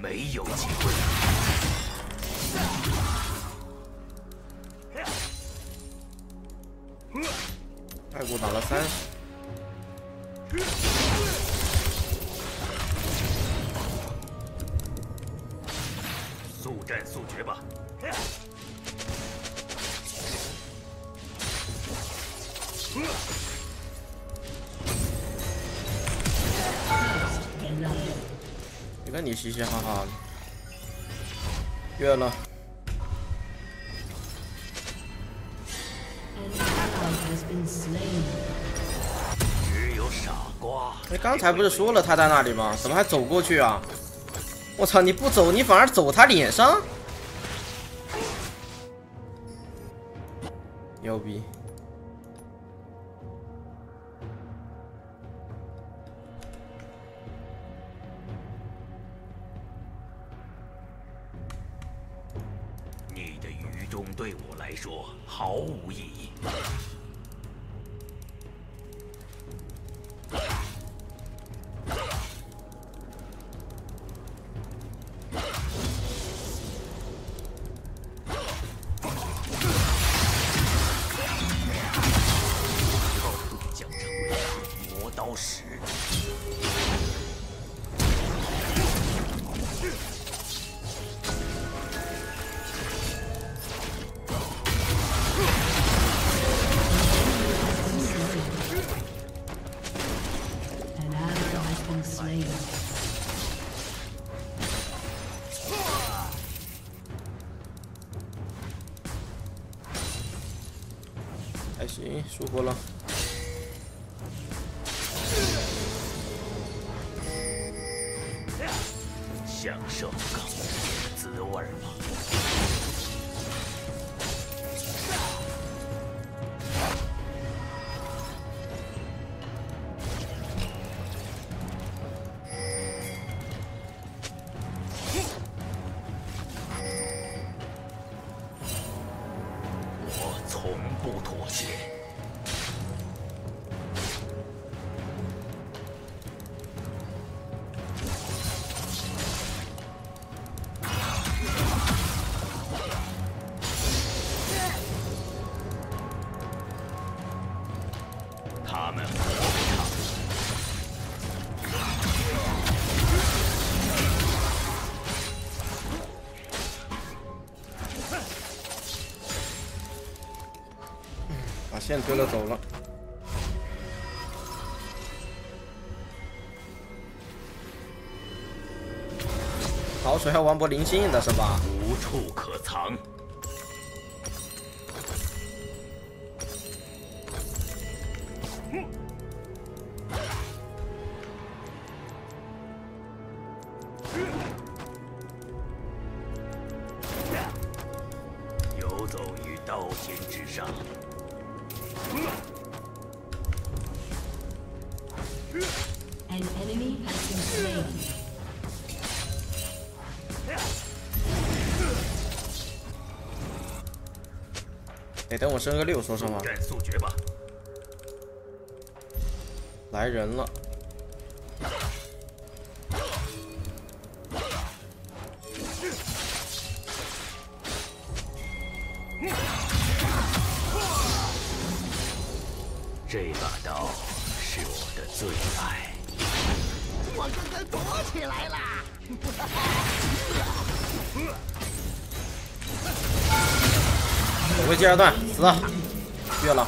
没有机会。爱国打了三，嘻嘻哈哈的，越了，只有傻瓜。你刚才不是说了他在那里吗？怎么还走过去啊？我操！你不走，你反而走他脸上，牛逼！还行，舒服了。享受钢铁的滋味儿吧。线推了走了。好水还玩波灵性的是吧？无处可藏。我升个六，说实话速，战速决吧。来人了。这把刀是我的最爱。我刚刚躲起来了。走位接二段，死了，越了。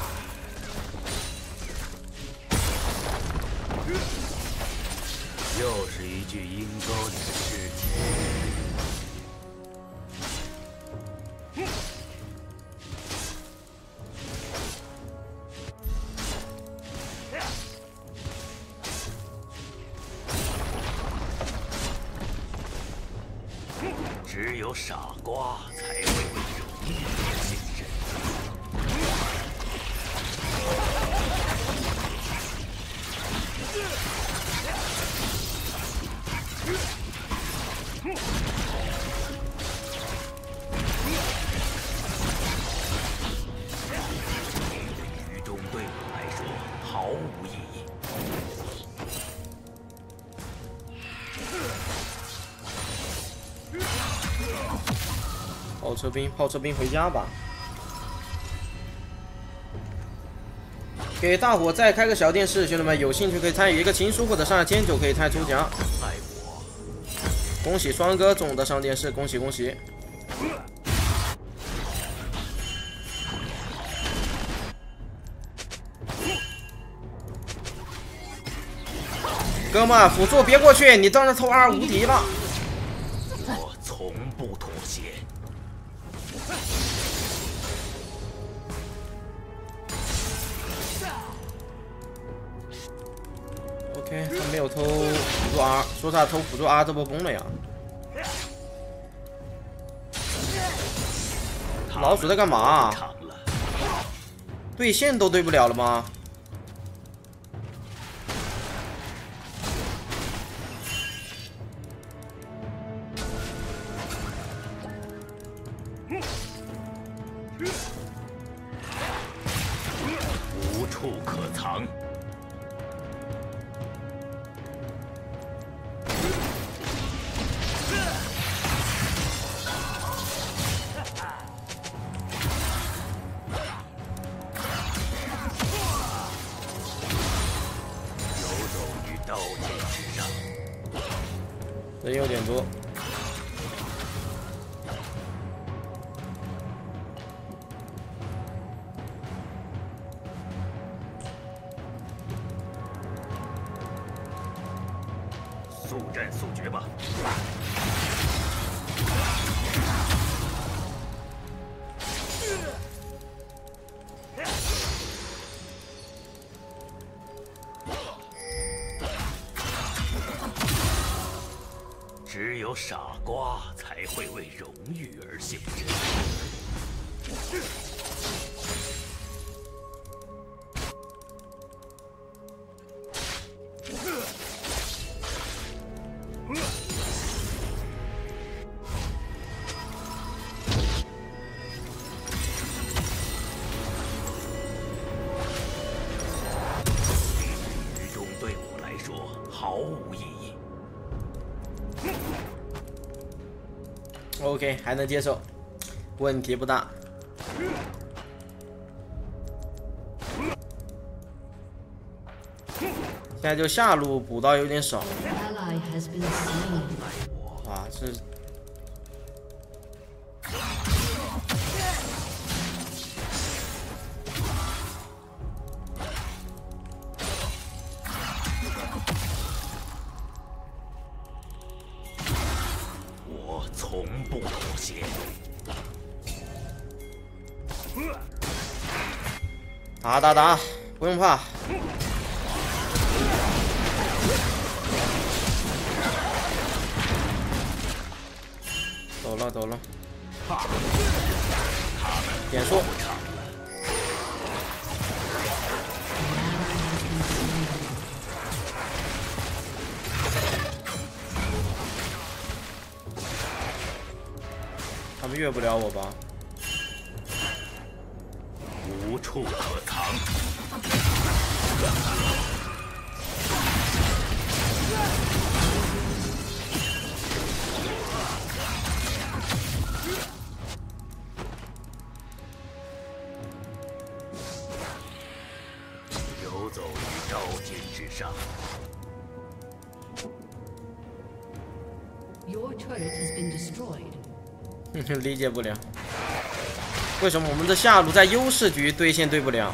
车兵，炮车兵回家吧。给大伙再开个小电视，兄弟们有兴趣可以参与一个情书或者上下签就可以猜抽奖。恭喜双哥中的上电视，恭喜恭喜！哥们，辅助别过去，你当着偷二无敌了。OK，他没有偷辅助 R，说他偷辅助 R 这波崩了呀。老鼠在干嘛？对线都对不了了吗？速战速决吧。OK，还能接受，问题不大。现在就下路补刀有点少.啊，这打打，不用怕。走了走了，点数。他们越不了我吧？无处可藏。游走于刀剑之上，Your turret has been destroyed. 理解不了，为什么我们的下路在优势局对线对不了？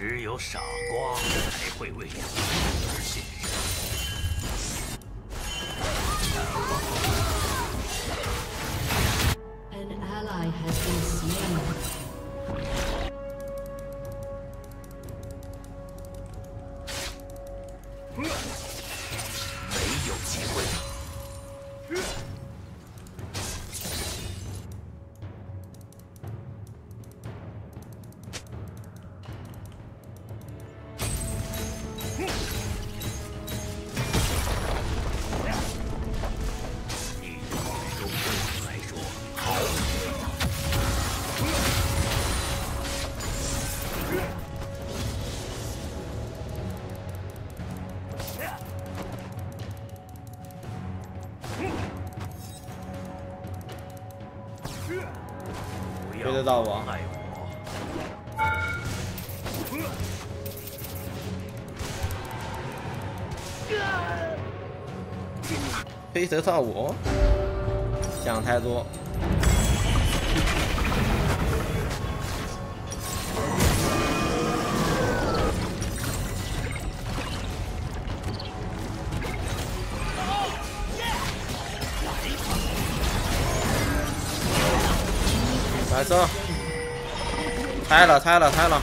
只有傻瓜才会为荣誉而献身。追得到我妨碍我。推得到我，想太多。来走，拆了，拆了，拆了。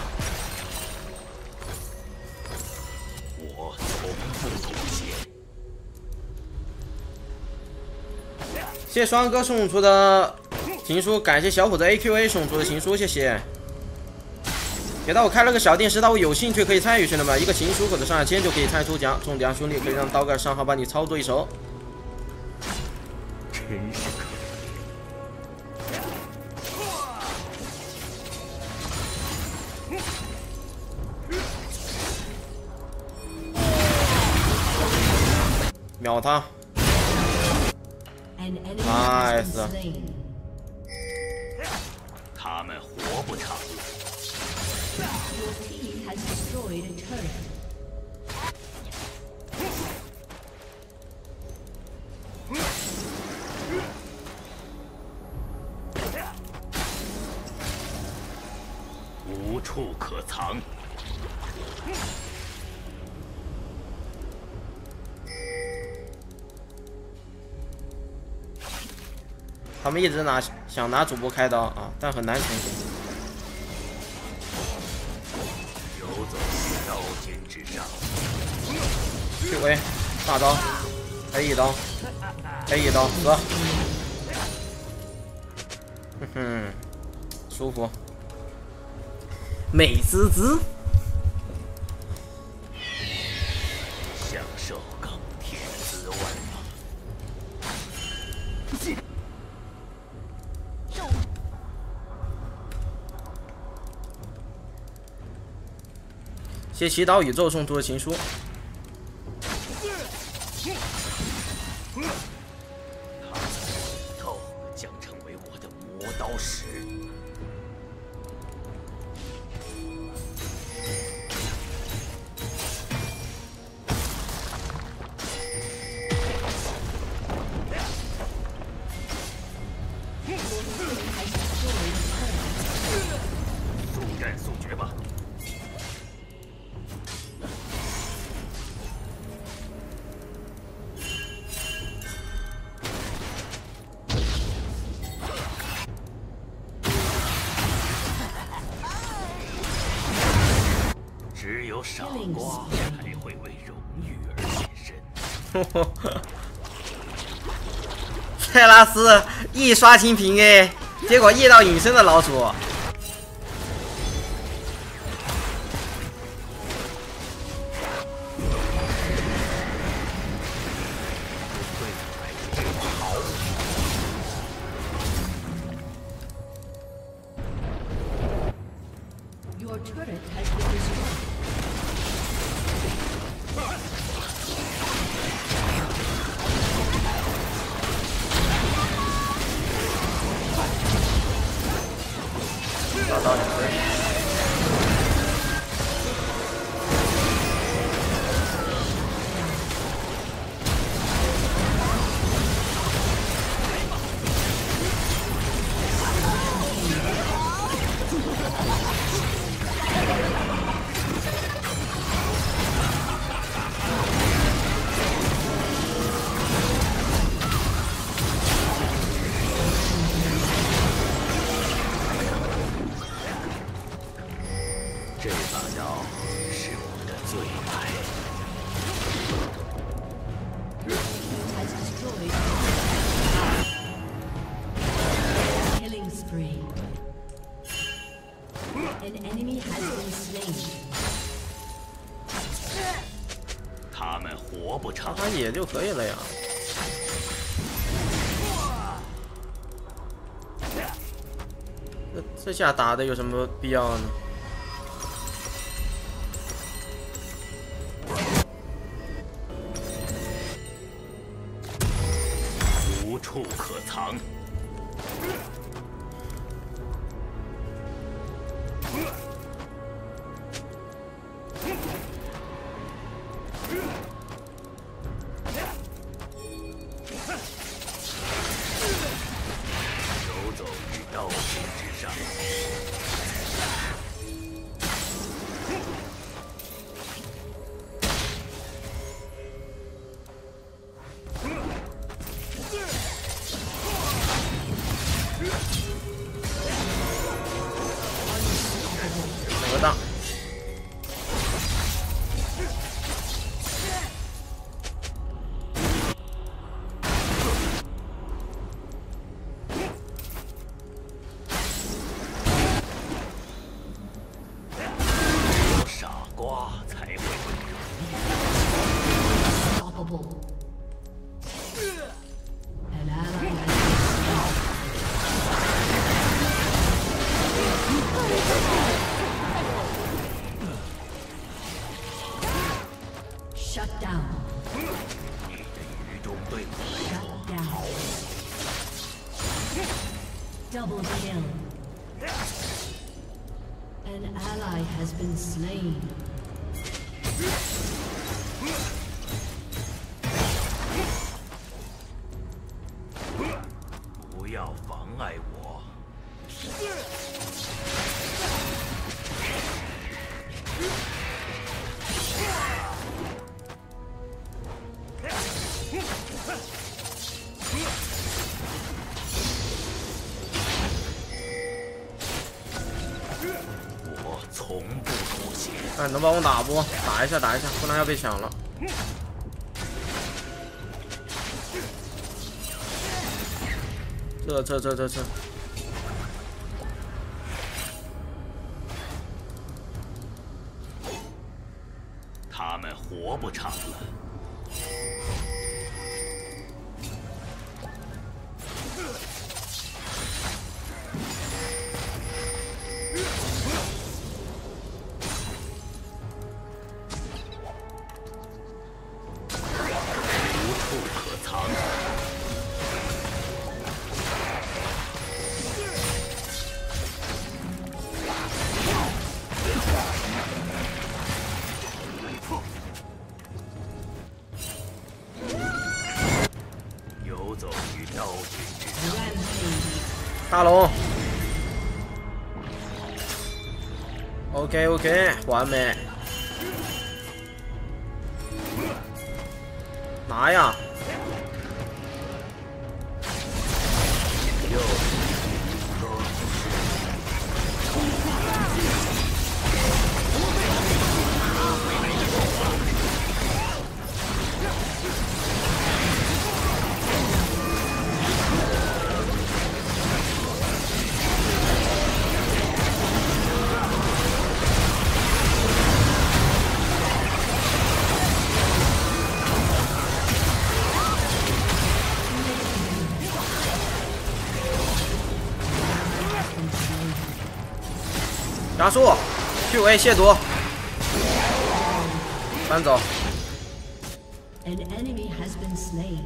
我从不妥协。谢谢双哥送出的情书，感谢小伙子 AQA 送出的情书，谢谢。给到我开了个小电视，大家有兴趣可以参与，兄弟们，一个情书或者上下签就可以参与抽奖，中奖兄弟可以让刀盖上号帮你操作一手。真是秒他 has Nice. 他们活不长。一直拿想拿主播开刀啊，但很难成功。游走刀尖之上，去回，大刀，A 一刀，A 一刀，死。哼哼，舒服，美滋滋。谢祈祷宇宙送出的情书，傻瓜才会为荣誉而献身。塞拉斯一刷清屏哎，结果夜到隐身的老鼠。可以了呀。这下打的有什么必要呢？无处可藏。能帮我打不？打一下，打一下，不然要被抢了。撤撤撤撤撤，他们活不长了。OK OK，完美。拿呀！加速，Q A 亵渎，搬走，An enemy has been slain.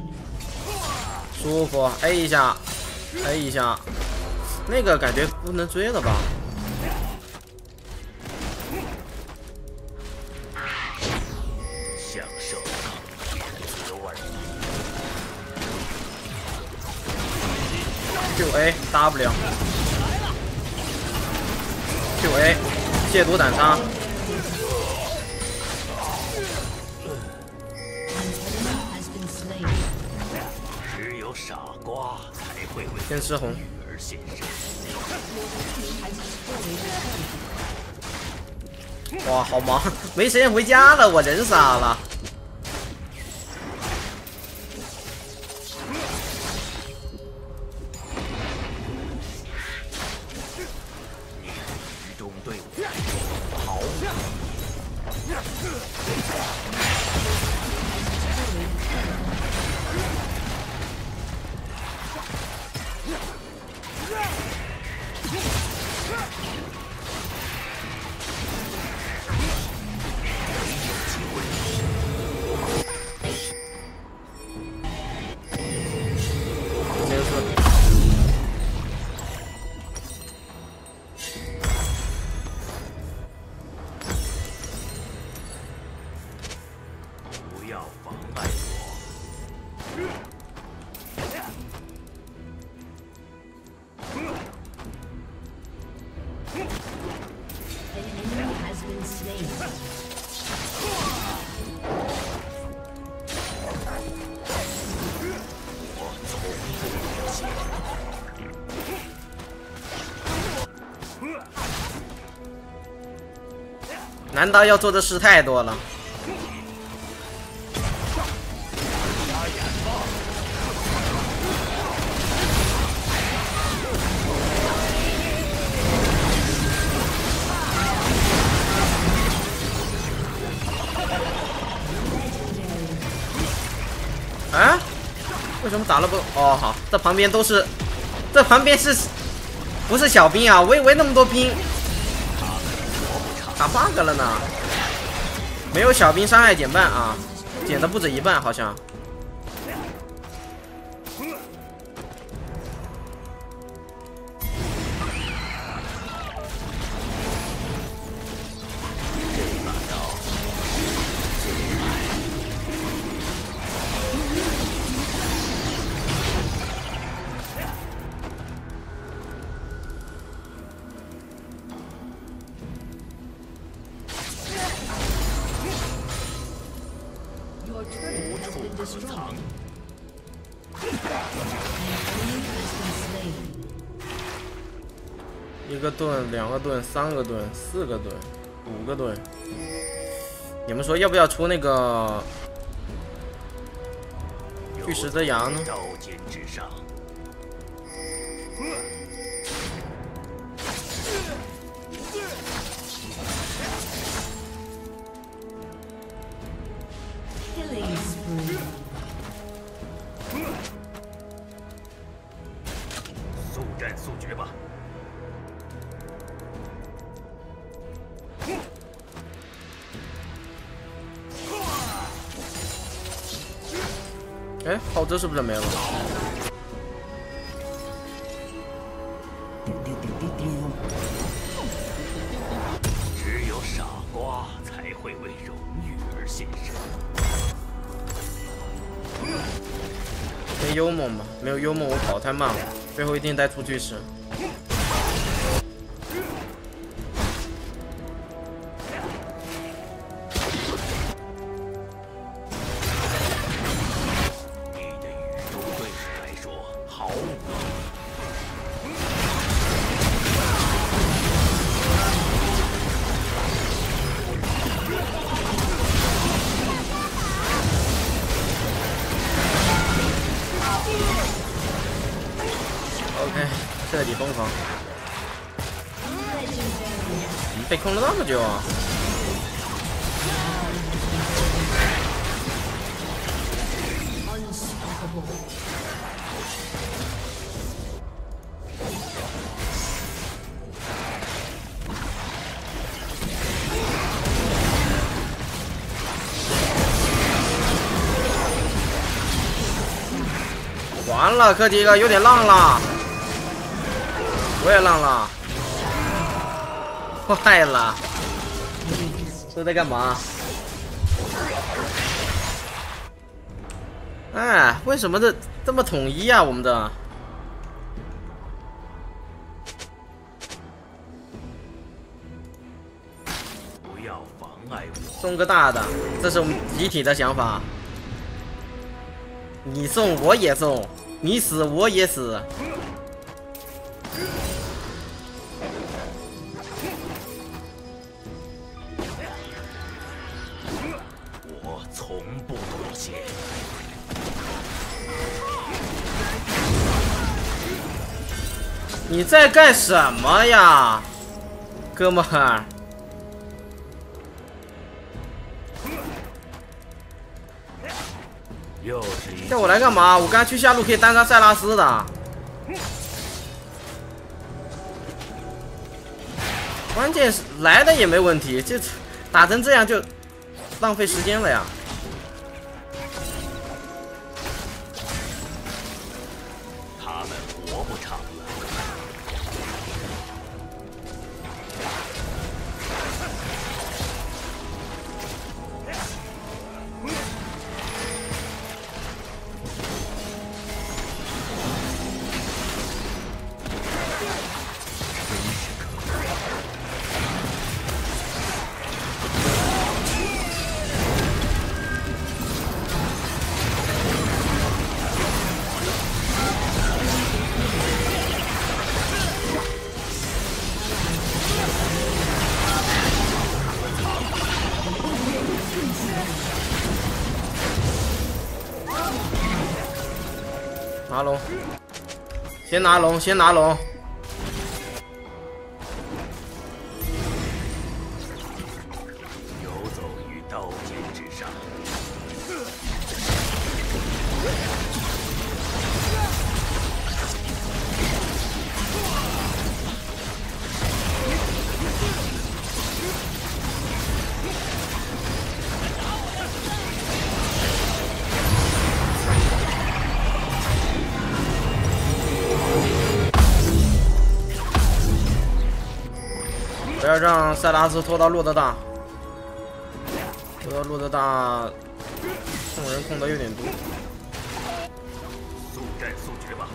舒服，A 一下，A 一下，那个感觉不能追了吧？享受。Q A W Q A 亵渎斩杀，只有傻瓜才会为天师红，哇，好忙，没时间回家了，我人傻了。难道要做的事太多了？啊？为什么打了不？哦，好，这旁边都是，这旁边是，不是小兵啊？我以为那么多兵，打 bug 了呢。没有小兵伤害减半啊，减的不止一半好像。一个盾，两个盾，三个盾，四个盾，五个盾。你们说要不要出那个巨石之牙呢？刀尖之上，幽梦吧？没有幽梦，我跑太慢了，最后一定带出巨石。有啊完了哥几个有点浪了。我也浪了。坏了。这在干嘛？哎，为什么这这么统一啊？我们的不要妨碍我。送个大的，这是我们集体的想法。你送我也送，你死我也死。你在干什么呀，哥们儿？又是一叫我来干嘛？我刚去下路可以单杀塞拉斯的。关键是来的也没问题，这打成这样就浪费时间了呀。拿龙，先拿龙，先拿龙。塞拉斯拖到洛德大，拖到洛德大，控人控的有点多。速战速决吧！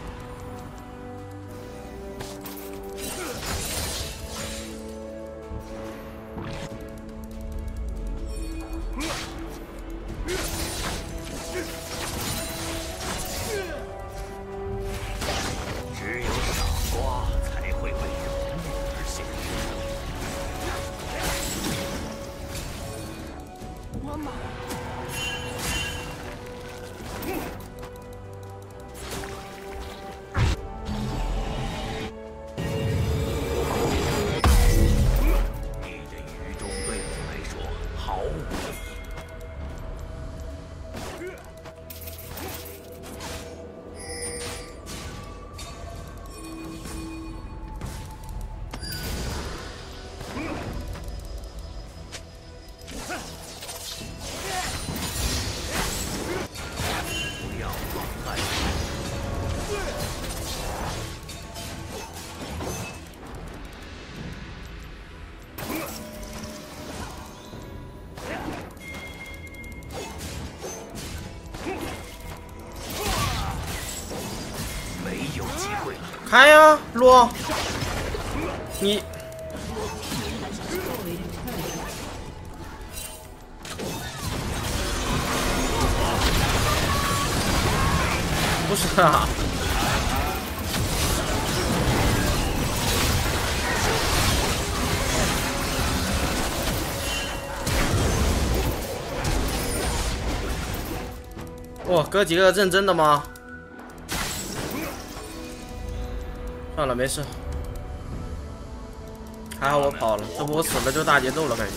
开呀，洛，你。不是啊，哇，哥几个认真的吗？算了，没事。还好我跑了，这波我死了就大节奏了，感觉。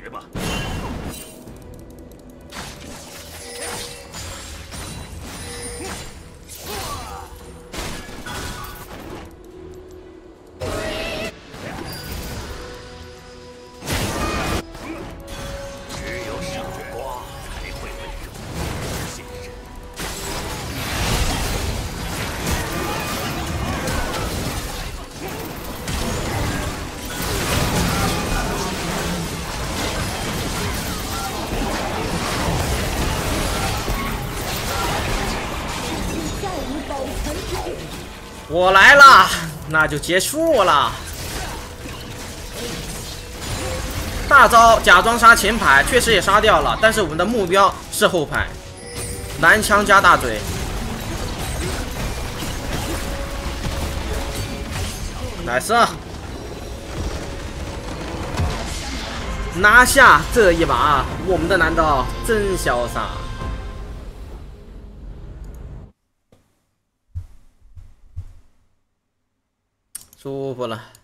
决吧！我来了，那就结束了。大招假装杀前排，确实也杀掉了，但是我们的目标是后排。蓝枪加大嘴，nice，拿下这一把，我们的男刀真潇洒，舒服了。